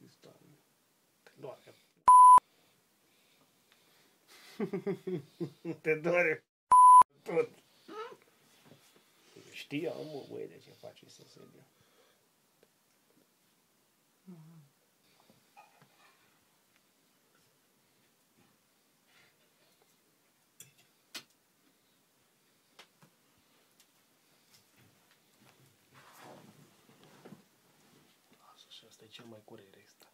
deschis tare. Te doare. Te doare tot. Știam, mă, băi, de ce face să se dea. cel mai corect este.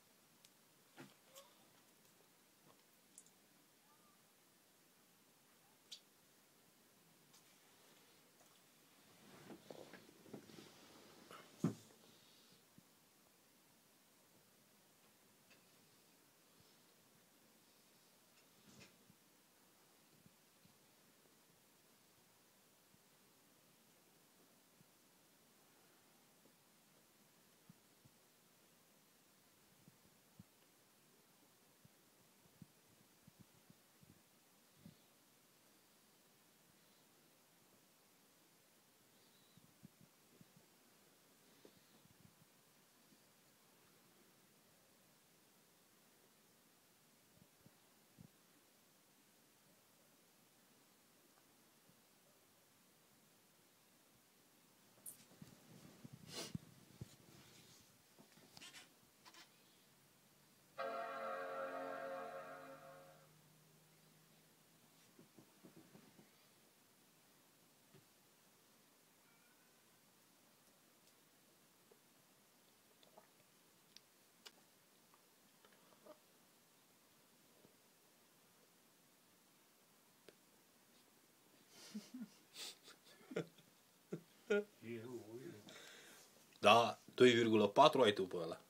Da, 2,4 ai tu pe ăla.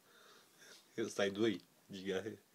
Ăsta ai 2 gigahertz.